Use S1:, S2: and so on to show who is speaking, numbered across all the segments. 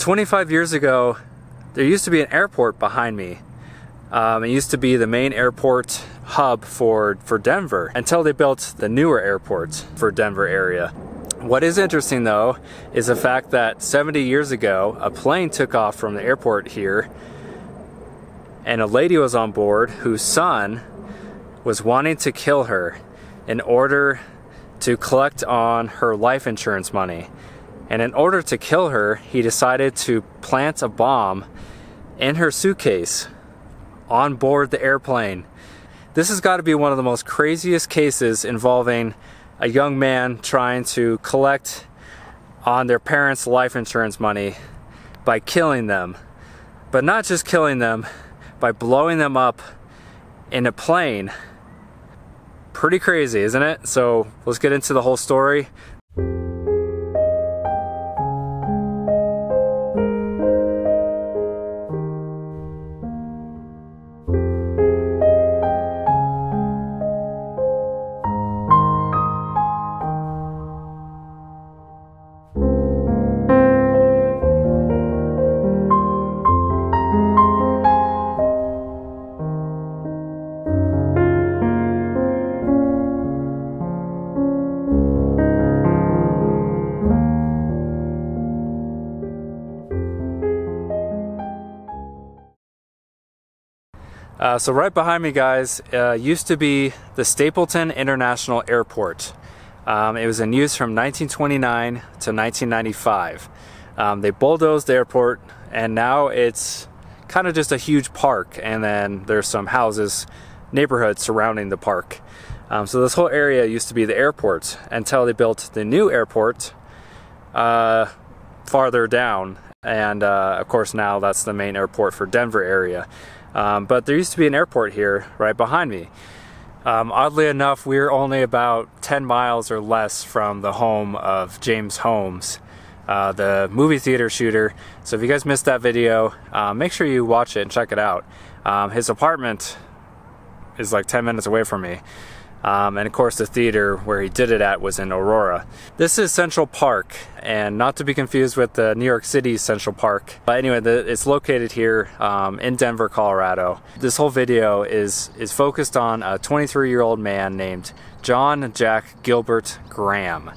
S1: 25 years ago, there used to be an airport behind me. Um, it used to be the main airport hub for, for Denver until they built the newer airport for Denver area. What is interesting though is the fact that 70 years ago, a plane took off from the airport here and a lady was on board whose son was wanting to kill her in order to collect on her life insurance money. And in order to kill her, he decided to plant a bomb in her suitcase on board the airplane. This has got to be one of the most craziest cases involving a young man trying to collect on their parents' life insurance money by killing them. But not just killing them, by blowing them up in a plane. Pretty crazy, isn't it? So let's get into the whole story. Uh, so right behind me, guys, uh, used to be the Stapleton International Airport. Um, it was in use from 1929 to 1995. Um, they bulldozed the airport, and now it's kind of just a huge park, and then there's some houses, neighborhoods surrounding the park. Um, so this whole area used to be the airport until they built the new airport uh, farther down, and uh, of course now that's the main airport for Denver area. Um, but there used to be an airport here right behind me. Um, oddly enough, we're only about 10 miles or less from the home of James Holmes, uh, the movie theater shooter. So if you guys missed that video, uh, make sure you watch it and check it out. Um, his apartment is like 10 minutes away from me. Um, and of course, the theater where he did it at was in Aurora. This is Central Park, and not to be confused with the New York City Central Park. But anyway, the, it's located here um, in Denver, Colorado. This whole video is is focused on a 23-year-old man named John Jack Gilbert Graham.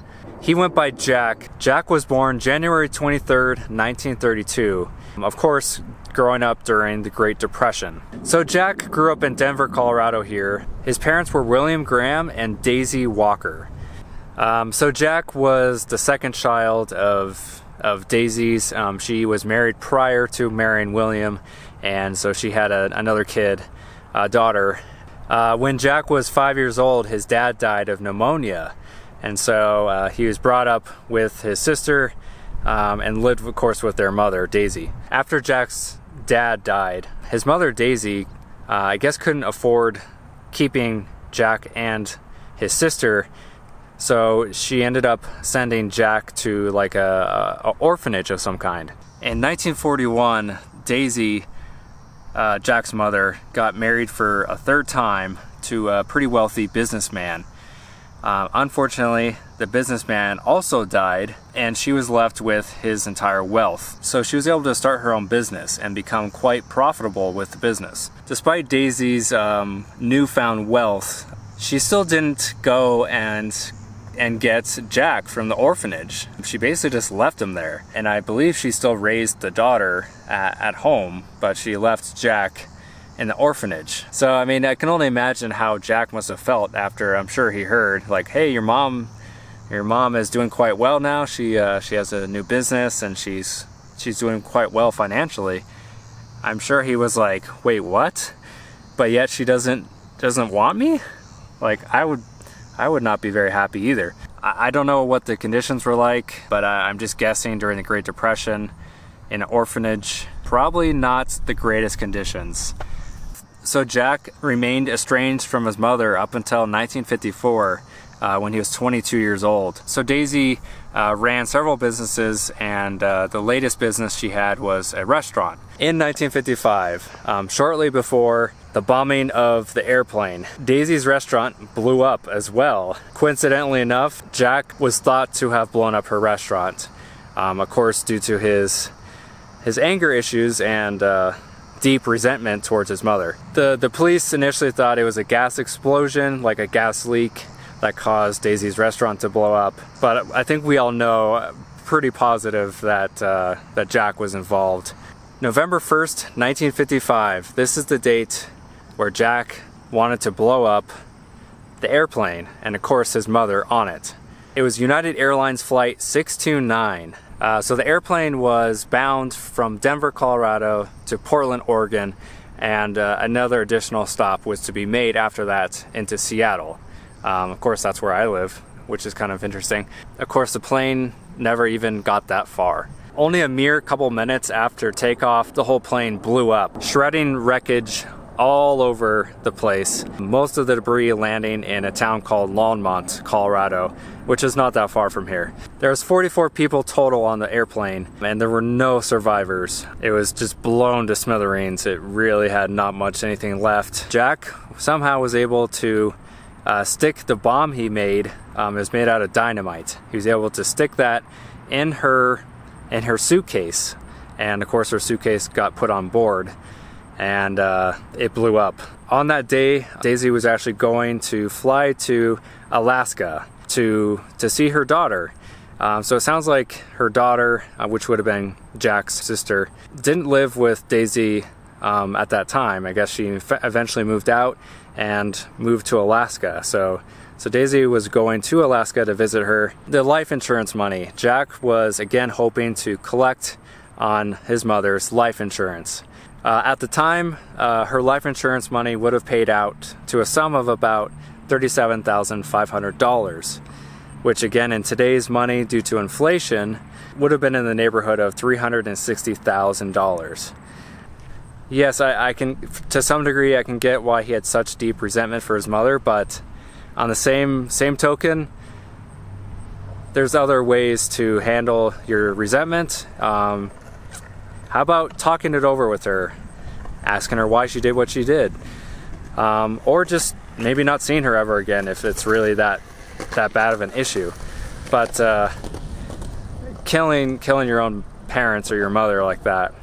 S1: He went by Jack. Jack was born January 23rd, 1932. Of course, growing up during the Great Depression. So Jack grew up in Denver, Colorado here. His parents were William Graham and Daisy Walker. Um, so Jack was the second child of of Daisy's. Um, she was married prior to marrying William, and so she had a, another kid, a daughter. Uh, when Jack was five years old, his dad died of pneumonia, and so uh, he was brought up with his sister um, and lived, of course, with their mother, Daisy. After Jack's dad died, his mother Daisy, uh, I guess, couldn't afford keeping Jack and his sister, so she ended up sending Jack to like a, a orphanage of some kind. In 1941, Daisy, uh, Jack's mother, got married for a third time to a pretty wealthy businessman uh, unfortunately, the businessman also died, and she was left with his entire wealth. So she was able to start her own business and become quite profitable with the business. Despite Daisy's um, newfound wealth, she still didn't go and and get Jack from the orphanage. She basically just left him there. And I believe she still raised the daughter at, at home, but she left Jack in the orphanage. So, I mean, I can only imagine how Jack must have felt after I'm sure he heard, like, hey, your mom, your mom is doing quite well now. She, uh, she has a new business and she's, she's doing quite well financially. I'm sure he was like, wait, what? But yet she doesn't, doesn't want me? Like, I would, I would not be very happy either. I, I don't know what the conditions were like, but I, I'm just guessing during the Great Depression in an orphanage, probably not the greatest conditions. So Jack remained estranged from his mother up until 1954 uh, when he was 22 years old. So Daisy uh, ran several businesses and uh, the latest business she had was a restaurant. In 1955, um, shortly before the bombing of the airplane, Daisy's restaurant blew up as well. Coincidentally enough, Jack was thought to have blown up her restaurant. Um, of course, due to his his anger issues and uh, deep resentment towards his mother. The, the police initially thought it was a gas explosion, like a gas leak that caused Daisy's restaurant to blow up. But I think we all know pretty positive that, uh, that Jack was involved. November 1st, 1955. This is the date where Jack wanted to blow up the airplane and of course his mother on it. It was United Airlines flight 629. Uh, so the airplane was bound from Denver, Colorado to Portland, Oregon, and uh, another additional stop was to be made after that into Seattle. Um, of course, that's where I live, which is kind of interesting. Of course, the plane never even got that far. Only a mere couple minutes after takeoff, the whole plane blew up, shredding wreckage all over the place. Most of the debris landing in a town called Longmont, Colorado, which is not that far from here. There was 44 people total on the airplane and there were no survivors. It was just blown to smithereens. It really had not much anything left. Jack somehow was able to uh, stick the bomb he made. Um, it was made out of dynamite. He was able to stick that in her in her suitcase, and of course her suitcase got put on board and uh, it blew up. On that day, Daisy was actually going to fly to Alaska to to see her daughter. Um, so it sounds like her daughter, uh, which would have been Jack's sister, didn't live with Daisy um, at that time. I guess she eventually moved out and moved to Alaska. So so Daisy was going to Alaska to visit her. The life insurance money, Jack was again hoping to collect on his mother's life insurance. Uh, at the time, uh, her life insurance money would have paid out to a sum of about $37,500, which again in today's money due to inflation would have been in the neighborhood of $360,000. Yes, I, I, can, to some degree, I can get why he had such deep resentment for his mother, but on the same same token, there's other ways to handle your resentment. Um, how about talking it over with her, asking her why she did what she did, um, or just maybe not seeing her ever again if it's really that that bad of an issue. But uh, killing killing your own parents or your mother like that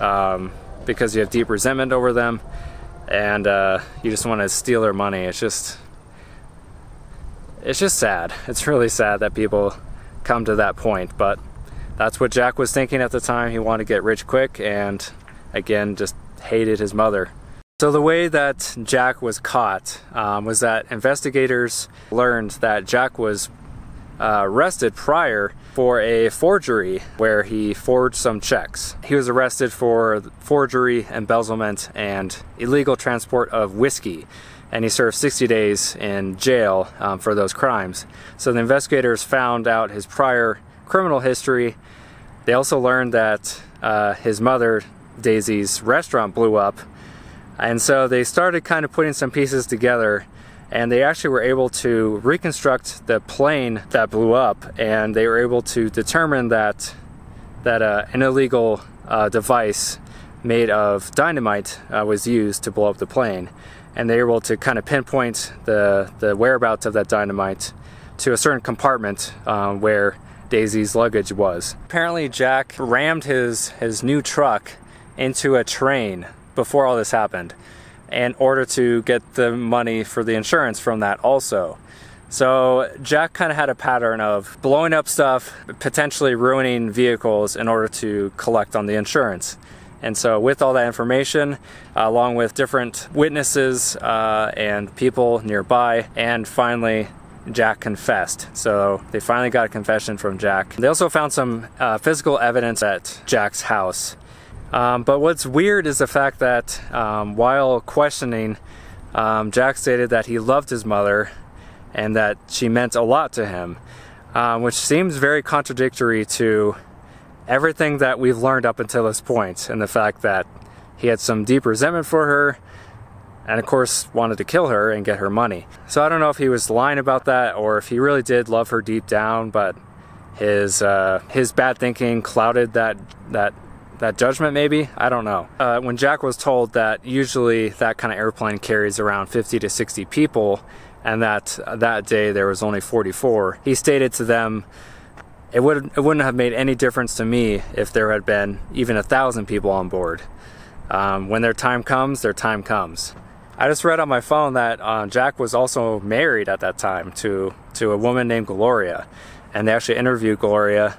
S1: um, because you have deep resentment over them and uh, you just want to steal their money. It's just it's just sad. It's really sad that people come to that point, but that's what Jack was thinking at the time. He wanted to get rich quick and again, just hated his mother. So the way that Jack was caught um, was that investigators learned that Jack was uh, arrested prior for a forgery where he forged some checks. He was arrested for forgery, embezzlement, and illegal transport of whiskey and he served 60 days in jail um, for those crimes. So the investigators found out his prior criminal history. They also learned that uh, his mother, Daisy's restaurant, blew up. And so they started kind of putting some pieces together and they actually were able to reconstruct the plane that blew up and they were able to determine that that uh, an illegal uh, device made of dynamite uh, was used to blow up the plane and they were able to kind of pinpoint the, the whereabouts of that dynamite to a certain compartment um, where Daisy's luggage was. Apparently Jack rammed his, his new truck into a train before all this happened in order to get the money for the insurance from that also. So Jack kind of had a pattern of blowing up stuff, potentially ruining vehicles in order to collect on the insurance. And so, with all that information, uh, along with different witnesses uh, and people nearby, and finally, Jack confessed. So they finally got a confession from Jack. They also found some uh, physical evidence at Jack's house. Um, but what's weird is the fact that um, while questioning, um, Jack stated that he loved his mother and that she meant a lot to him, um, which seems very contradictory to everything that we've learned up until this point, and the fact that he had some deep resentment for her, and of course wanted to kill her and get her money. So I don't know if he was lying about that or if he really did love her deep down, but his uh, his bad thinking clouded that that that judgment maybe i don't know uh, when jack was told that usually that kind of airplane carries around 50 to 60 people and that that day there was only 44 he stated to them it would it wouldn't have made any difference to me if there had been even a thousand people on board. Um, when their time comes, their time comes. I just read on my phone that uh, Jack was also married at that time to to a woman named Gloria, and they actually interviewed Gloria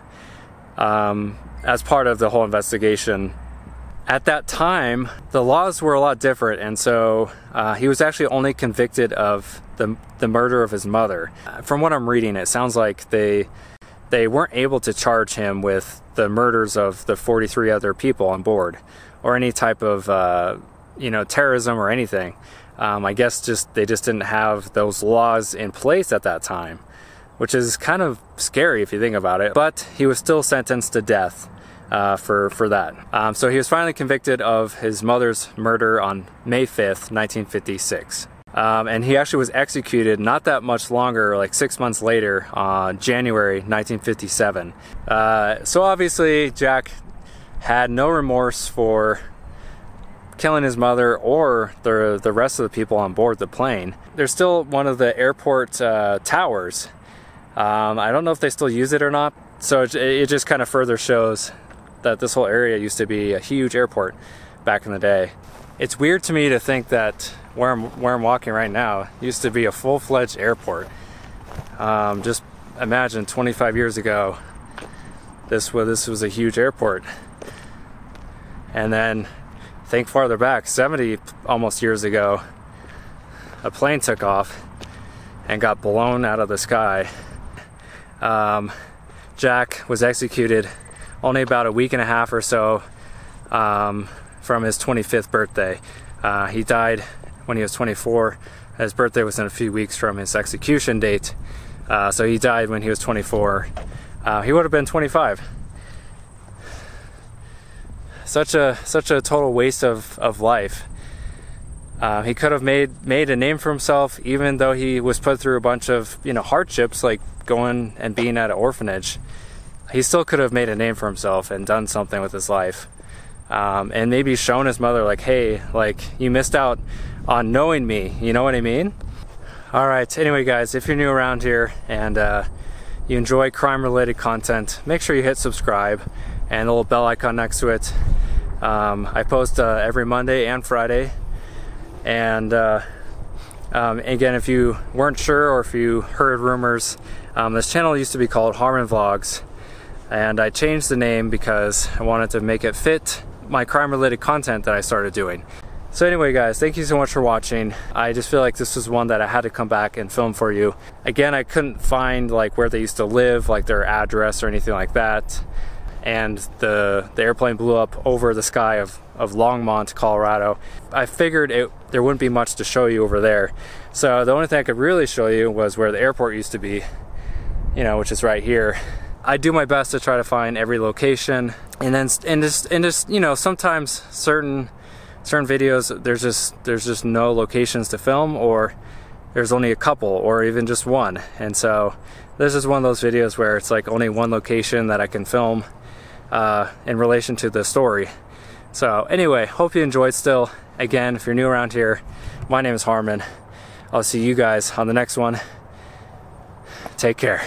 S1: um, as part of the whole investigation. At that time, the laws were a lot different, and so uh, he was actually only convicted of the the murder of his mother. From what I'm reading, it sounds like they they weren't able to charge him with the murders of the 43 other people on board or any type of uh, you know terrorism or anything. Um, I guess just they just didn't have those laws in place at that time, which is kind of scary if you think about it. But he was still sentenced to death uh, for for that. Um, so he was finally convicted of his mother's murder on May 5th, 1956. Um, and he actually was executed not that much longer, like six months later, on uh, January 1957. Uh, so obviously, Jack had no remorse for killing his mother or the the rest of the people on board the plane. There's still one of the airport uh, towers. Um, I don't know if they still use it or not. So it, it just kind of further shows that this whole area used to be a huge airport back in the day. It's weird to me to think that where I'm where I'm walking right now used to be a full-fledged airport. Um, just imagine 25 years ago, this was this was a huge airport, and then think farther back, 70 almost years ago, a plane took off and got blown out of the sky. Um, Jack was executed only about a week and a half or so um, from his 25th birthday. Uh, he died when he was 24. His birthday was in a few weeks from his execution date. Uh, so he died when he was 24. Uh, he would have been 25. Such a such a total waste of, of life. Uh, he could have made made a name for himself, even though he was put through a bunch of you know hardships, like going and being at an orphanage. He still could have made a name for himself and done something with his life, um, and maybe shown his mother like, hey, like you missed out on knowing me. You know what I mean? All right. Anyway, guys, if you're new around here and uh, you enjoy crime-related content, make sure you hit subscribe and the little bell icon next to it. Um, I post uh, every Monday and Friday. And uh, um, again, if you weren't sure or if you heard rumors, um, this channel used to be called Harmon Vlogs. And I changed the name because I wanted to make it fit my crime-related content that I started doing. So anyway guys, thank you so much for watching. I just feel like this was one that I had to come back and film for you. Again, I couldn't find like where they used to live, like their address or anything like that. And the, the airplane blew up over the sky of, of Longmont, Colorado. I figured it, there wouldn't be much to show you over there. So the only thing I could really show you was where the airport used to be, you know, which is right here. I do my best to try to find every location and then and just and just you know sometimes certain certain videos there's just there's just no locations to film or there's only a couple or even just one and so this is one of those videos where it's like only one location that I can film uh, in relation to the story. So anyway hope you enjoyed still. Again if you're new around here my name is Harmon. I'll see you guys on the next one. Take care